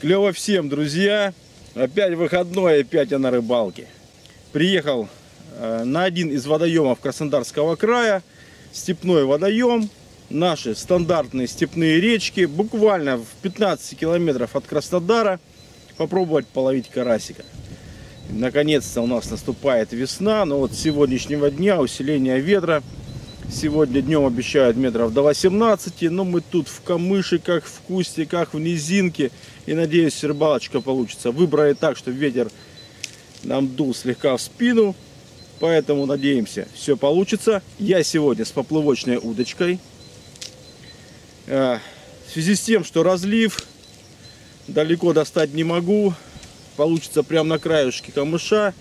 Клево всем, друзья. Опять выходной, опять я на рыбалке. Приехал э, на один из водоемов Краснодарского края. Степной водоем. Наши стандартные степные речки. Буквально в 15 километров от Краснодара. Попробовать половить карасика. Наконец-то у нас наступает весна. Но вот с сегодняшнего дня усиление ветра. Сегодня днем обещают метров до 18, но мы тут в камыше, как в кусте, как в низинке. И надеюсь, рыбалочка получится. Выбрали так, что ветер нам дул слегка в спину. Поэтому надеемся, все получится. Я сегодня с поплывочной удочкой. Э, в связи с тем, что разлив далеко достать не могу. Получится прямо на краешке камыша.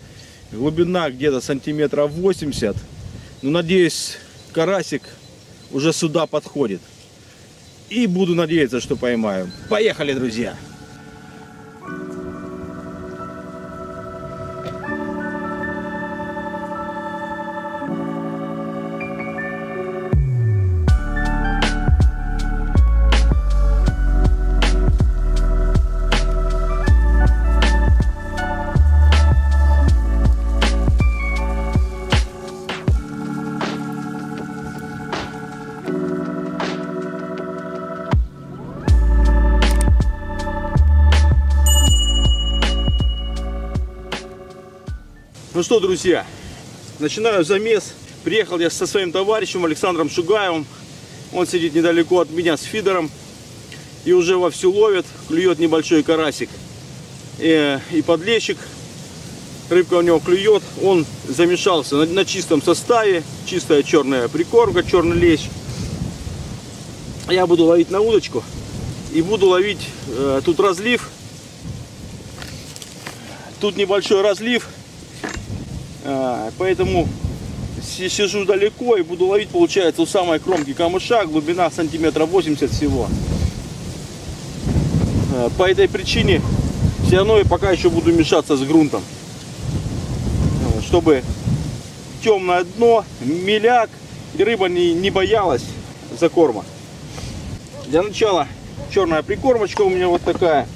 Глубина где-то сантиметров 80. Ну, надеюсь, карасик уже сюда подходит. И буду надеяться, что поймаю. Поехали, друзья! Что, друзья, начинаю замес. Приехал я со своим товарищем Александром Шугаевым. Он сидит недалеко от меня с фидером. И уже вовсю ловит, клюет небольшой карасик. И, и подлещик, рыбка у него клюет. Он замешался на, на чистом составе. Чистая черная прикормка, черный лещ. Я буду ловить на удочку. И буду ловить э, тут разлив. Тут небольшой разлив поэтому сижу далеко и буду ловить, получается, у самой кромки камыша, глубина сантиметров 80 всего. А, по этой причине все равно я пока еще буду мешаться с грунтом. А, чтобы темное дно, меляк, и рыба не, не боялась закорма. Для начала черная прикормочка у меня вот такая.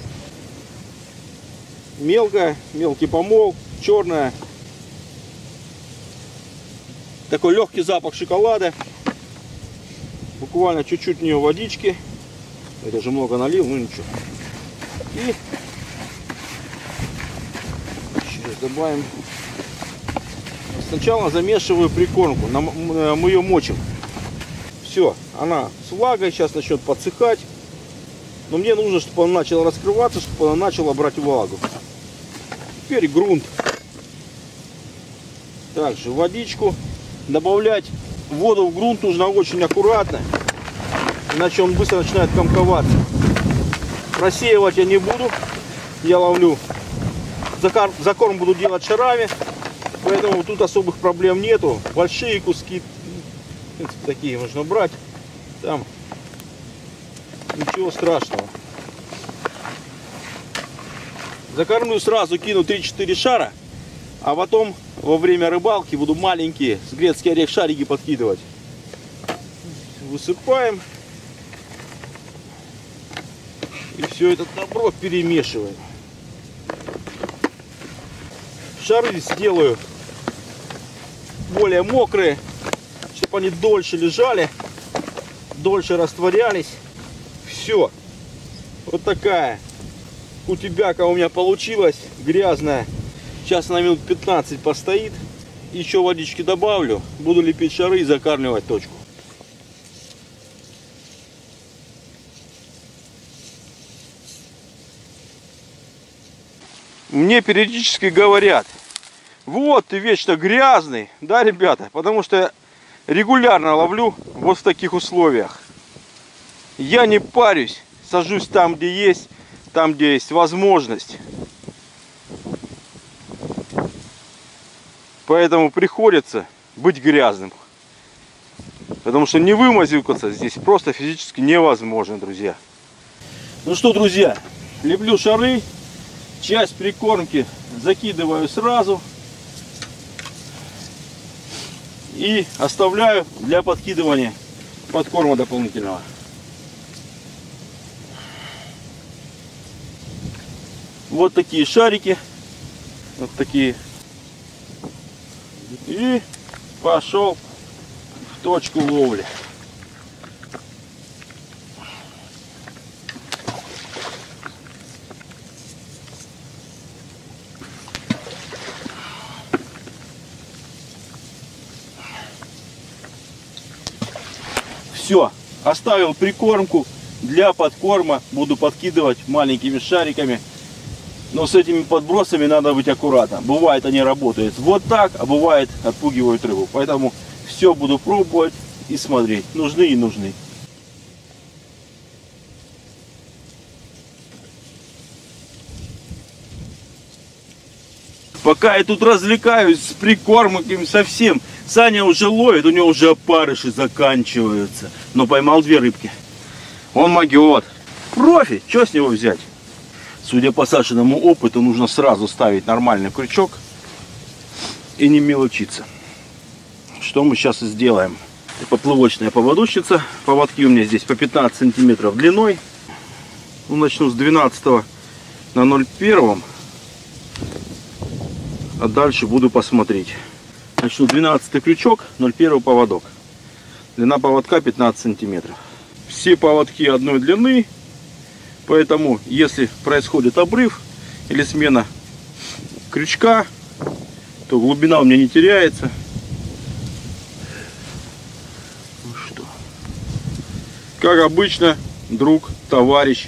Мелкая, мелкий помол, черная такой легкий запах шоколада. Буквально чуть-чуть в нее водички. Это же много налил, ну ничего. И сейчас добавим. Сначала замешиваю прикормку. Э, мы ее мочим. Все, она с влагой, сейчас начнет подсыхать. Но мне нужно, чтобы она начала раскрываться, чтобы она начала брать влагу. Теперь грунт. Также водичку добавлять воду в грунт нужно очень аккуратно, иначе он быстро начинает комковаться. Просеивать я не буду, я ловлю. Закорм, закорм буду делать шарами, поэтому тут особых проблем нету. Большие куски, такие можно брать. Там ничего страшного. Закормлю сразу, кину 3-4 шара, а потом во время рыбалки буду маленькие с грецкий орех шарики подкидывать. Высыпаем. И все это добро перемешиваем. Шары сделаю более мокрые, чтобы они дольше лежали, дольше растворялись. Все. Вот такая кутебяка у меня получилась грязная. Сейчас на минут 15 постоит. Еще водички добавлю. Буду лепить шары и закармливать точку. Мне периодически говорят, вот ты вечно грязный, да, ребята? Потому что я регулярно ловлю вот в таких условиях. Я не парюсь, сажусь там, где есть, там, где есть возможность. Поэтому приходится быть грязным. Потому что не вымазываться здесь просто физически невозможно, друзья. Ну что, друзья, леплю шары. Часть прикормки закидываю сразу. И оставляю для подкидывания подкорма дополнительного. Вот такие шарики. Вот такие. И пошел в точку ловли. Все, оставил прикормку для подкорма. Буду подкидывать маленькими шариками. Но с этими подбросами надо быть аккуратным. Бывает они работают вот так, а бывает отпугивают рыбу. Поэтому все буду пробовать и смотреть. Нужны и нужны. Пока я тут развлекаюсь с прикормками совсем, Саня уже ловит, у него уже опарыши заканчиваются. Но поймал две рыбки. Он могет. Профи, что с него взять? Судя по Сашиному опыту, нужно сразу ставить нормальный крючок и не мелочиться. Что мы сейчас и сделаем. Поплавочная поводочница. Поводки у меня здесь по 15 сантиметров длиной. Ну, начну с 12 на 0,1. А дальше буду посмотреть. Начну 12 крючок, 0,1 поводок. Длина поводка 15 сантиметров. Все поводки одной длины. Поэтому, если происходит обрыв или смена крючка, то глубина у меня не теряется. Ну что. Как обычно, друг, товарищ,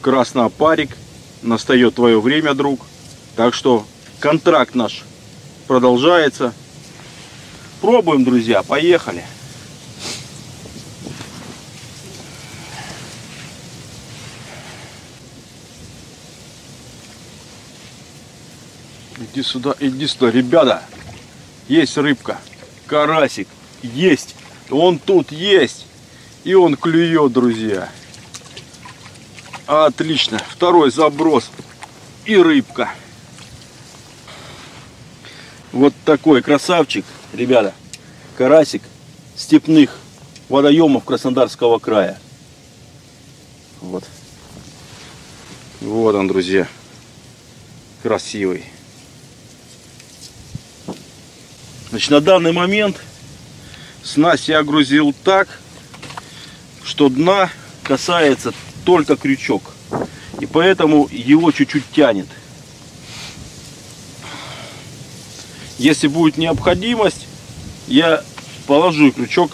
краснопарик, настает твое время, друг. Так что контракт наш продолжается. Пробуем, друзья, поехали. Иди сюда, иди сюда, ребята. Есть рыбка, карасик, есть. Он тут есть. И он клюет, друзья. Отлично. Второй заброс. И рыбка. Вот такой красавчик, ребята, карасик степных водоемов Краснодарского края. Вот. Вот он, друзья. Красивый. Значит, на данный момент снасть я грузил так, что дна касается только крючок. И поэтому его чуть-чуть тянет. Если будет необходимость, я положу крючок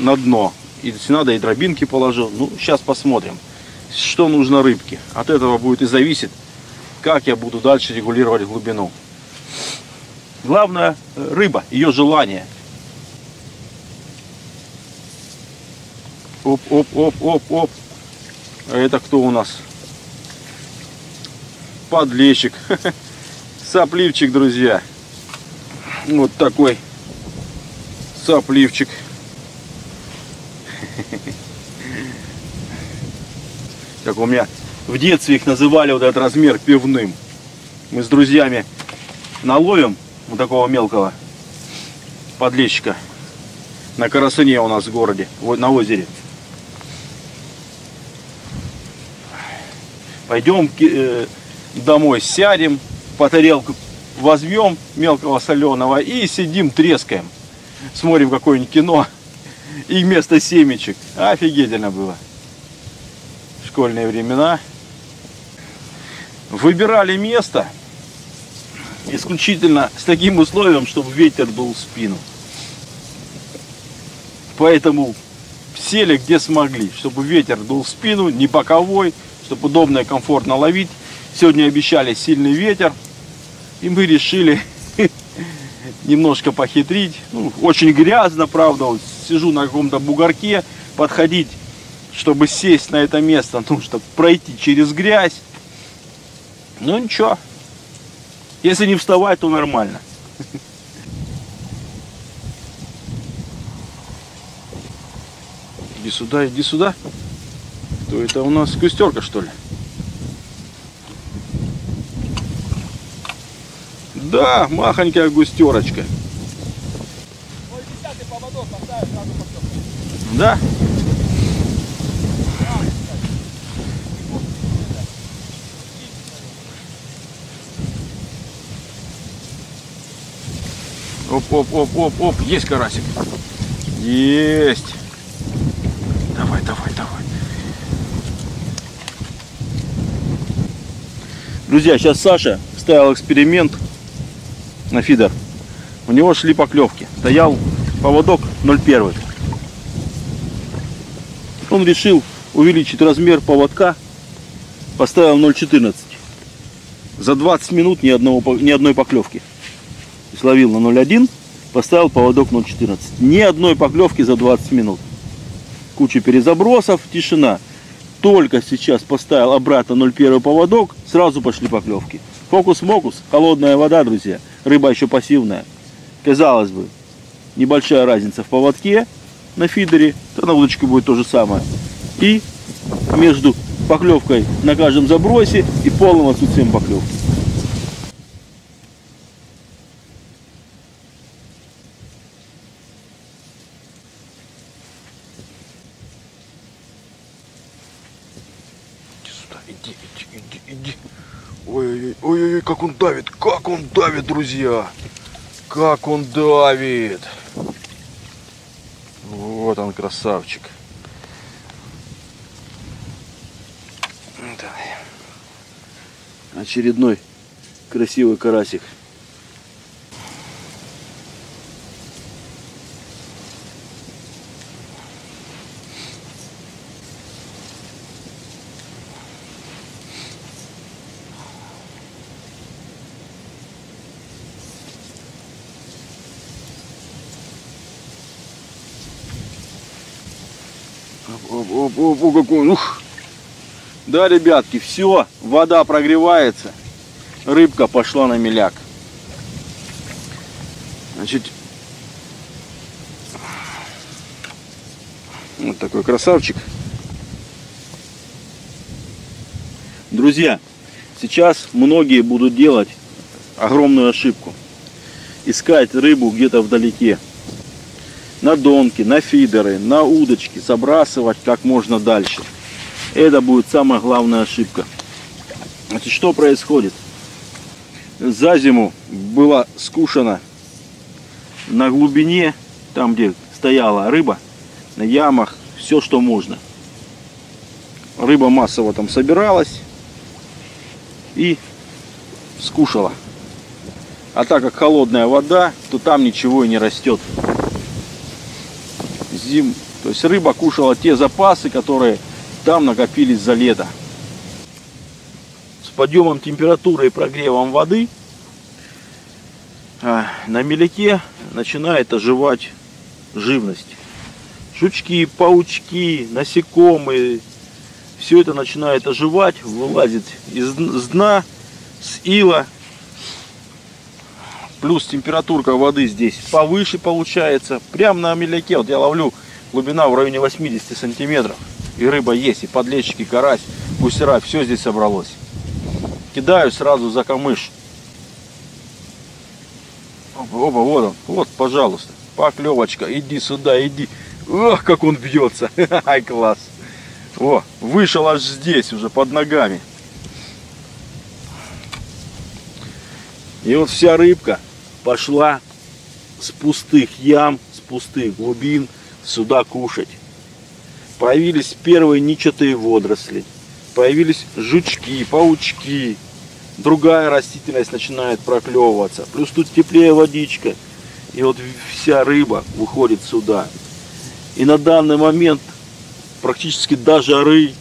на дно. И если надо, и дробинки положу. Ну, сейчас посмотрим, что нужно рыбке. От этого будет и зависит, как я буду дальше регулировать глубину. Главное, рыба, ее желание. Оп, оп, оп, оп, оп. А это кто у нас? Подлещик. Сопливчик, друзья. Вот такой сопливчик. Как у меня в детстве их называли вот этот размер пивным. Мы с друзьями наловим вот такого мелкого подлещика на Карасыне у нас в городе, на озере. Пойдем э, домой, сядем, по тарелку возьмем мелкого соленого и сидим, трескаем. Смотрим какое-нибудь кино. И вместо семечек. Офигительно было. Школьные времена. Выбирали место исключительно с таким условием, чтобы ветер дул в спину. Поэтому сели где смогли, чтобы ветер дул в спину, не боковой, чтобы удобно и комфортно ловить. Сегодня обещали сильный ветер, и мы решили немножко похитрить. Ну, очень грязно, правда. Вот сижу на каком-то бугорке. Подходить, чтобы сесть на это место, нужно пройти через грязь. Ну ничего. Если не вставать, то нормально. Иди сюда, иди сюда. Кто это у нас? Кустерка, что ли? Да, махонькая густерочка. Да? Оп, оп, оп, оп, оп. Есть карасик. Есть. Давай, давай, давай. Друзья, сейчас Саша ставил эксперимент на фидер. У него шли поклевки. Стоял поводок 0,1. Он решил увеличить размер поводка. Поставил 0,14. За 20 минут ни, одного, ни одной поклевки. Словил на 0,1, поставил поводок 0,14. Ни одной поклевки за 20 минут. Куча перезабросов, тишина. Только сейчас поставил обратно 0,1 поводок, сразу пошли поклевки. Фокус-мокус, холодная вода, друзья. Рыба еще пассивная. Казалось бы, небольшая разница в поводке на фидере, то на удочке будет то же самое. И между поклевкой на каждом забросе и полным отсутствием поклевки. Иди сюда, иди, иди, иди, иди. Ой-ой-ой, ой-ой, как он давит, как он давит, друзья. Как он давит. Вот он, красавчик. Очередной красивый карасик. Оп, какой, ух. Да, ребятки, все, вода прогревается, рыбка пошла на меляк. Значит, вот такой красавчик. Друзья, сейчас многие будут делать огромную ошибку. Искать рыбу где-то вдалеке на донки, на фидеры, на удочки, забрасывать как можно дальше. Это будет самая главная ошибка. Значит, что происходит? За зиму было скушено на глубине, там где стояла рыба, на ямах, все что можно. Рыба массово там собиралась и скушала. А так как холодная вода, то там ничего и не растет зим. То есть рыба кушала те запасы, которые там накопились за лето. С подъемом температуры и прогревом воды а, на меляке начинает оживать живность. Жучки, паучки, насекомые, все это начинает оживать, вылазит из дна, с ила. Плюс температурка воды здесь повыше получается. Прямо на меляке, вот я ловлю глубина в районе 80 сантиметров. И рыба есть, и подлещик, и карась, гусера, все здесь собралось. Кидаю сразу за камыш. Опа, опа, вот он, вот, пожалуйста, поклевочка, иди сюда, иди. Ох, как он бьется, ай, класс. О, вышел аж здесь, уже под ногами. И вот вся рыбка пошла с пустых ям, с пустых глубин сюда кушать. Появились первые ничатые водоросли, появились жучки, паучки, другая растительность начинает проклевываться. Плюс тут теплее водичка. И вот вся рыба выходит сюда. И на данный момент практически до жары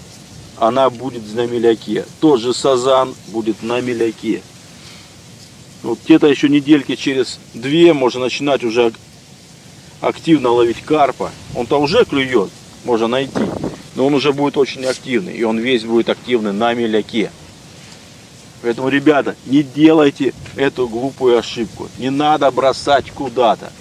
она будет на меляке. Тот же сазан будет на меляке. Вот где-то еще недельки через две можно начинать уже активно ловить карпа. Он-то уже клюет, можно найти. Но он уже будет очень активный. И он весь будет активный на меляке. Поэтому, ребята, не делайте эту глупую ошибку. Не надо бросать куда-то.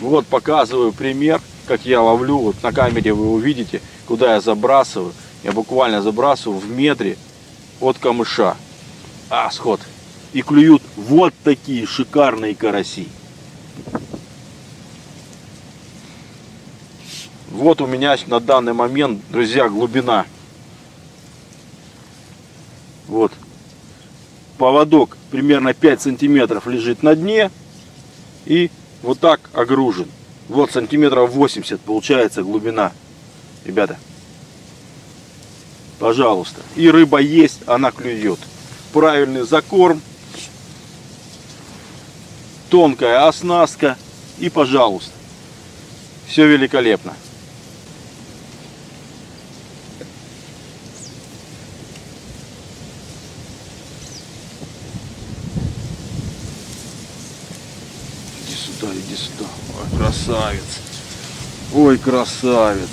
Вот показываю пример, как я ловлю. Вот на камере вы увидите, куда я забрасываю. Я буквально забрасываю в метре от камыша. А, сход. И клюют вот такие шикарные караси. Вот у меня на данный момент, друзья, глубина. Вот. Поводок примерно 5 сантиметров лежит на дне. И вот так огружен. Вот сантиметров 80 получается глубина. Ребята. Пожалуйста. И рыба есть, она клюет. Правильный закорм. Тонкая оснастка. И пожалуйста. Все великолепно. Иди сюда, иди сюда. Ой, красавец. Ой, красавец.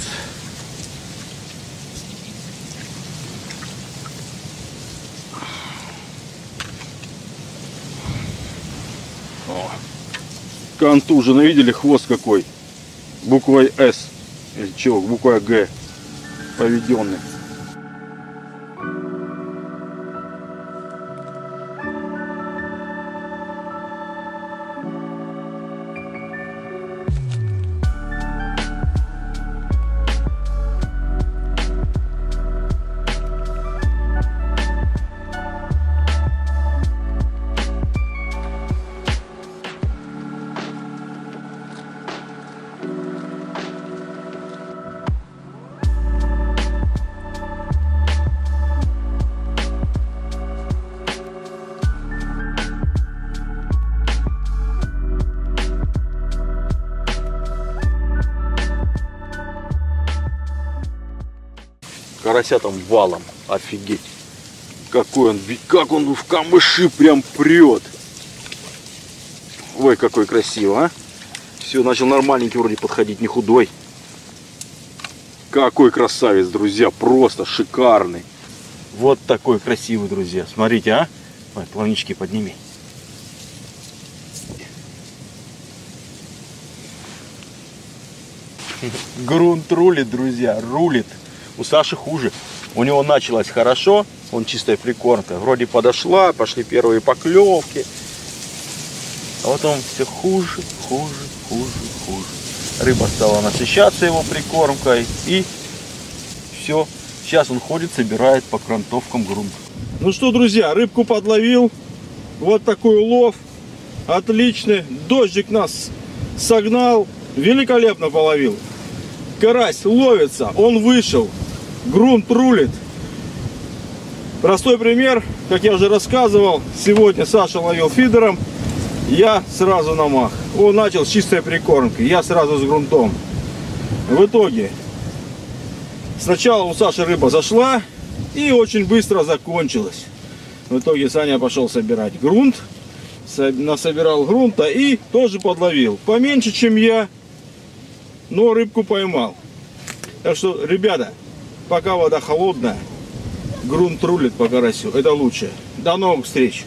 Контуженный, видели хвост какой? Буквой С. Или чего? Буквой Г. Поведенный. Карася валом. Офигеть. Какой он, как он в камыши прям прет. Ой, какой красиво, а. Все, начал нормальненький вроде подходить, не худой. Какой красавец, друзья, просто шикарный. Вот такой красивый, друзья. Смотрите, а. Ой, плавнички подними. Грунт рулит, друзья, рулит. У Саши хуже. У него началось хорошо, он чистая прикормка. Вроде подошла, пошли первые поклевки. А потом все хуже, хуже, хуже, хуже. Рыба стала насыщаться его прикормкой. И все. Сейчас он ходит, собирает по крантовкам грунт. Ну что, друзья, рыбку подловил. Вот такой улов. Отличный. Дождик нас согнал. Великолепно половил. Карась ловится, он вышел. Грунт рулит. Простой пример, как я уже рассказывал, сегодня Саша ловил фидером, я сразу на мах. Он начал с чистой прикормкой, я сразу с грунтом. В итоге, сначала у Саши рыба зашла и очень быстро закончилась. В итоге Саня пошел собирать грунт, со- насобирал грунта и тоже подловил. Поменьше, чем я, но рыбку поймал. Так что, ребята, пока вода холодная, грунт рулит по карасю. Это лучше. До новых встреч!